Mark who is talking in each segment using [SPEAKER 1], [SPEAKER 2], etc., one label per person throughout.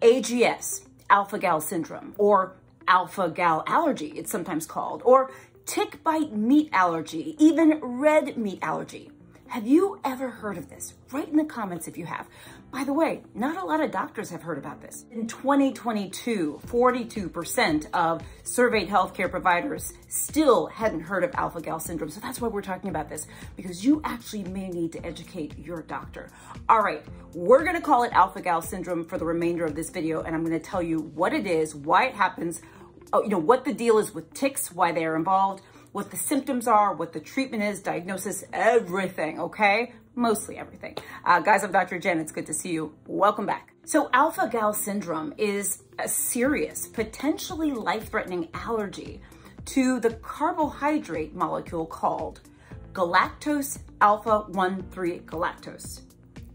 [SPEAKER 1] AGS, alpha-gal syndrome, or alpha-gal allergy, it's sometimes called, or tick bite meat allergy, even red meat allergy. Have you ever heard of this? Write in the comments if you have. By the way, not a lot of doctors have heard about this. In 2022, 42% of surveyed healthcare providers still hadn't heard of alpha-gal syndrome. So that's why we're talking about this, because you actually may need to educate your doctor. All right, we're gonna call it alpha-gal syndrome for the remainder of this video, and I'm gonna tell you what it is, why it happens, oh, you know, what the deal is with ticks, why they are involved, what the symptoms are, what the treatment is, diagnosis, everything, okay? Mostly everything. Uh, guys, I'm Dr. Jen. It's good to see you. Welcome back. So alpha-gal syndrome is a serious, potentially life-threatening allergy to the carbohydrate molecule called galactose alpha-1,3 galactose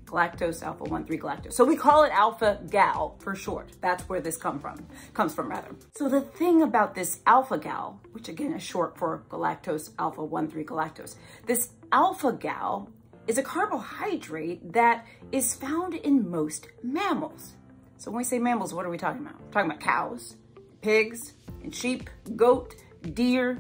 [SPEAKER 1] galactose alpha 1 3 galactose. So we call it alpha gal for short. That's where this come from, comes from rather. So the thing about this alpha gal, which again is short for galactose alpha 1 3 galactose, this alpha gal is a carbohydrate that is found in most mammals. So when we say mammals, what are we talking about? We're talking about cows, pigs, and sheep, goat, deer,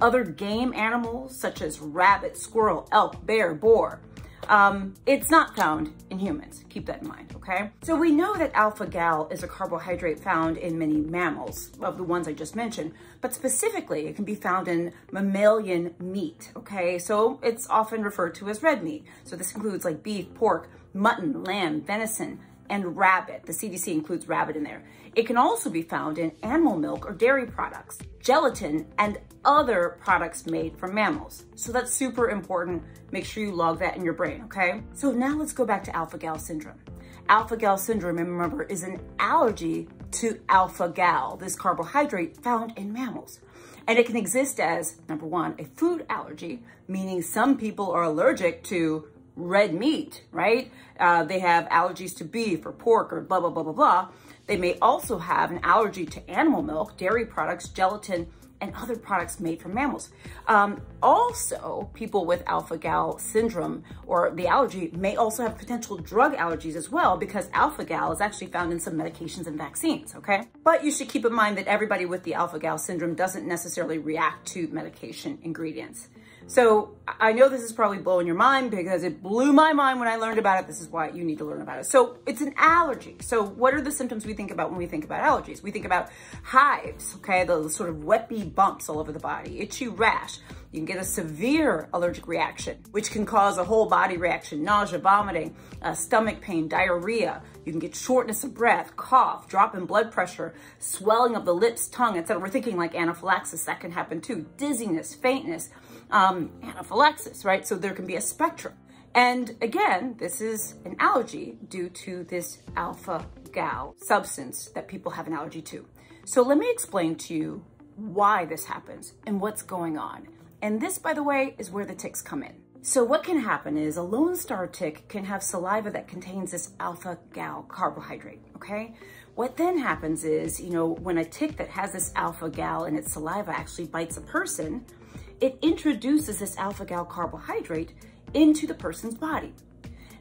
[SPEAKER 1] other game animals such as rabbit, squirrel, elk, bear, boar, um, it's not found in humans. Keep that in mind, okay? So we know that alpha-gal is a carbohydrate found in many mammals, of the ones I just mentioned, but specifically it can be found in mammalian meat, okay? So it's often referred to as red meat. So this includes like beef, pork, mutton, lamb, venison, and rabbit. The CDC includes rabbit in there. It can also be found in animal milk or dairy products, gelatin, and other products made from mammals. So that's super important. Make sure you log that in your brain, okay? So now let's go back to alpha-gal syndrome. Alpha-gal syndrome, remember, is an allergy to alpha-gal, this carbohydrate found in mammals. And it can exist as, number one, a food allergy, meaning some people are allergic to red meat, right? Uh, they have allergies to beef or pork or blah, blah, blah, blah, blah. They may also have an allergy to animal milk, dairy products, gelatin, and other products made from mammals. Um, also, people with alpha-gal syndrome or the allergy may also have potential drug allergies as well because alpha-gal is actually found in some medications and vaccines, okay? But you should keep in mind that everybody with the alpha-gal syndrome doesn't necessarily react to medication ingredients. So I know this is probably blowing your mind because it blew my mind when I learned about it. This is why you need to learn about it. So it's an allergy. So what are the symptoms we think about when we think about allergies? We think about hives, okay? The sort of wet bumps all over the body, itchy rash. You can get a severe allergic reaction, which can cause a whole body reaction, nausea, vomiting, uh, stomach pain, diarrhea. You can get shortness of breath, cough, drop in blood pressure, swelling of the lips, tongue, etc. We're thinking like anaphylaxis, that can happen too. Dizziness, faintness, um, anaphylaxis, right? So there can be a spectrum. And again, this is an allergy due to this alpha-gal substance that people have an allergy to. So let me explain to you why this happens and what's going on. And this, by the way, is where the ticks come in. So what can happen is a Lone Star tick can have saliva that contains this alpha-gal carbohydrate, okay? What then happens is, you know, when a tick that has this alpha-gal in its saliva actually bites a person, it introduces this alpha-gal carbohydrate into the person's body.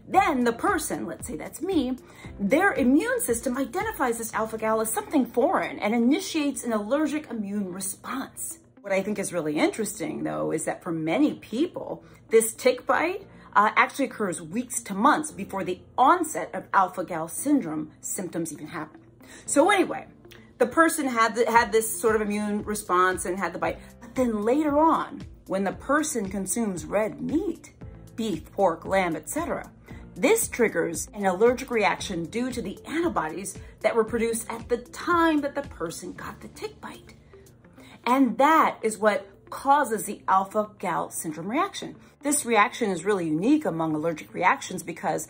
[SPEAKER 1] Then the person, let's say that's me, their immune system identifies this alpha-gal as something foreign and initiates an allergic immune response. What I think is really interesting though is that for many people, this tick bite uh, actually occurs weeks to months before the onset of alpha-gal syndrome symptoms even happen. So anyway, the person had, the, had this sort of immune response and had the bite. Then later on, when the person consumes red meat, beef, pork, lamb, etc., this triggers an allergic reaction due to the antibodies that were produced at the time that the person got the tick bite. And that is what causes the alpha-gal syndrome reaction. This reaction is really unique among allergic reactions because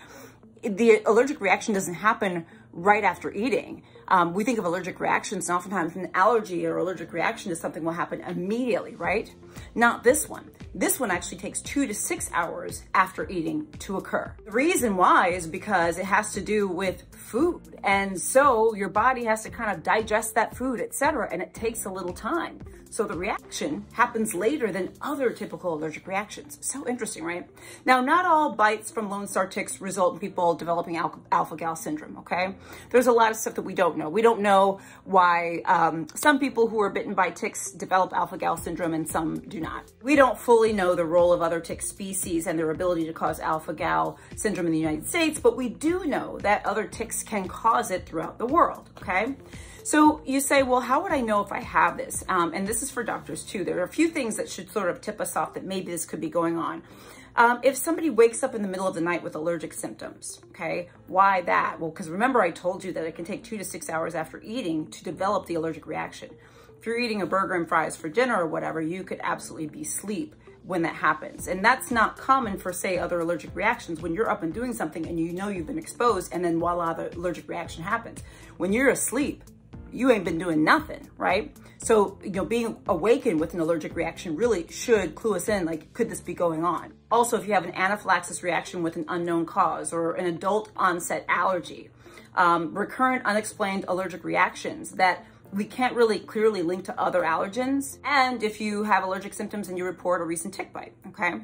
[SPEAKER 1] the allergic reaction doesn't happen right after eating. Um, we think of allergic reactions, and oftentimes an allergy or allergic reaction to something will happen immediately, right? Not this one. This one actually takes two to six hours after eating to occur. The reason why is because it has to do with food. And so your body has to kind of digest that food, etc. And it takes a little time. So the reaction happens later than other typical allergic reactions. So interesting, right? Now, not all bites from Lone Star ticks result in people developing alpha-gal syndrome, okay? There's a lot of stuff that we don't know. We don't know why um, some people who are bitten by ticks develop alpha-gal syndrome and some do not. We don't fully know the role of other tick species and their ability to cause alpha-gal syndrome in the United States, but we do know that other ticks can cause it throughout the world, okay? So you say, well, how would I know if I have this? Um, and this is for doctors too. There are a few things that should sort of tip us off that maybe this could be going on. Um, if somebody wakes up in the middle of the night with allergic symptoms, okay, why that? Well, because remember I told you that it can take two to six hours after eating to develop the allergic reaction. If you're eating a burger and fries for dinner or whatever, you could absolutely be asleep when that happens. And that's not common for say other allergic reactions when you're up and doing something and you know you've been exposed and then voila, the allergic reaction happens. When you're asleep, you ain't been doing nothing, right? So, you know, being awakened with an allergic reaction really should clue us in, like, could this be going on? Also, if you have an anaphylaxis reaction with an unknown cause or an adult onset allergy, um, recurrent unexplained allergic reactions that we can't really clearly link to other allergens. And if you have allergic symptoms and you report a recent tick bite, okay?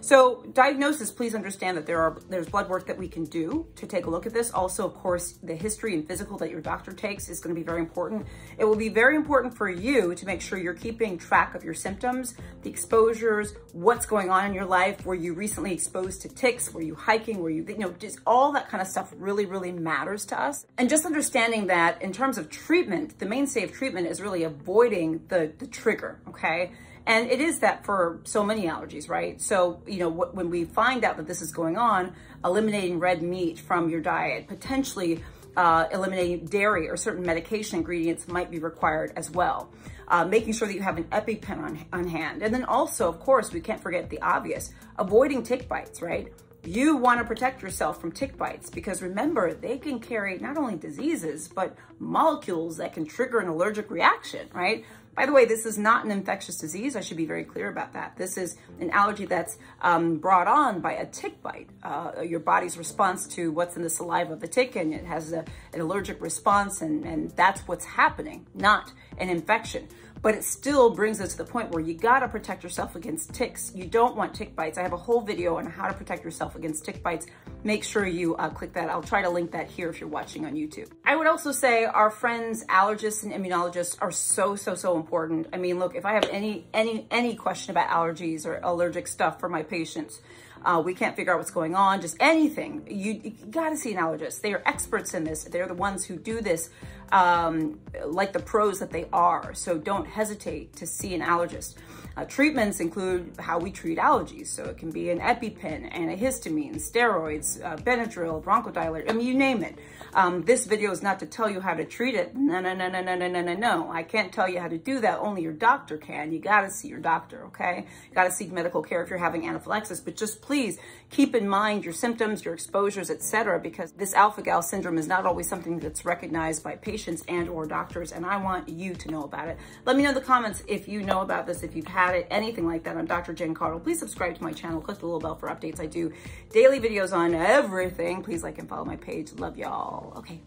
[SPEAKER 1] So diagnosis, please understand that there are there's blood work that we can do to take a look at this. Also, of course, the history and physical that your doctor takes is gonna be very important. It will be very important for you to make sure you're keeping track of your symptoms, the exposures, what's going on in your life, were you recently exposed to ticks, were you hiking, were you, you know, just all that kind of stuff really, really matters to us. And just understanding that in terms of treatment, the mainstay of treatment is really avoiding the, the trigger, okay? And it is that for so many allergies, right? So, you know, when we find out that this is going on, eliminating red meat from your diet, potentially uh, eliminating dairy or certain medication ingredients might be required as well. Uh, making sure that you have an EpiPen on, on hand. And then also, of course, we can't forget the obvious, avoiding tick bites, right? You want to protect yourself from tick bites because remember, they can carry not only diseases, but molecules that can trigger an allergic reaction, right? By the way, this is not an infectious disease. I should be very clear about that. This is an allergy that's um, brought on by a tick bite. Uh, your body's response to what's in the saliva of the tick, and it has a, an allergic response, and, and that's what's happening, not an infection but it still brings us to the point where you gotta protect yourself against ticks. You don't want tick bites. I have a whole video on how to protect yourself against tick bites. Make sure you uh, click that. I'll try to link that here if you're watching on YouTube. I would also say our friends, allergists and immunologists are so, so, so important. I mean, look, if I have any, any, any question about allergies or allergic stuff for my patients, uh, we can't figure out what's going on, just anything. You, you got to see an allergist. They are experts in this. They're the ones who do this um, like the pros that they are. So don't hesitate to see an allergist. Uh, treatments include how we treat allergies. So it can be an EpiPen, antihistamine, steroids, uh, Benadryl, bronchodilator, I mean, you name it. Um, this video is not to tell you how to treat it. No, no, no, no, no, no, no, no, no. I can't tell you how to do that. Only your doctor can. You got to see your doctor, okay? You got to seek medical care if you're having anaphylaxis. But just please keep in mind your symptoms, your exposures, etc., because this alpha-gal syndrome is not always something that's recognized by patients and or doctors, and I want you to know about it. Let me know in the comments if you know about this, if you've had it, anything like that, I'm Dr. Jen Caudle. Please subscribe to my channel. Click the little bell for updates. I do daily videos on everything. Please like and follow my page. Love y'all. Okay.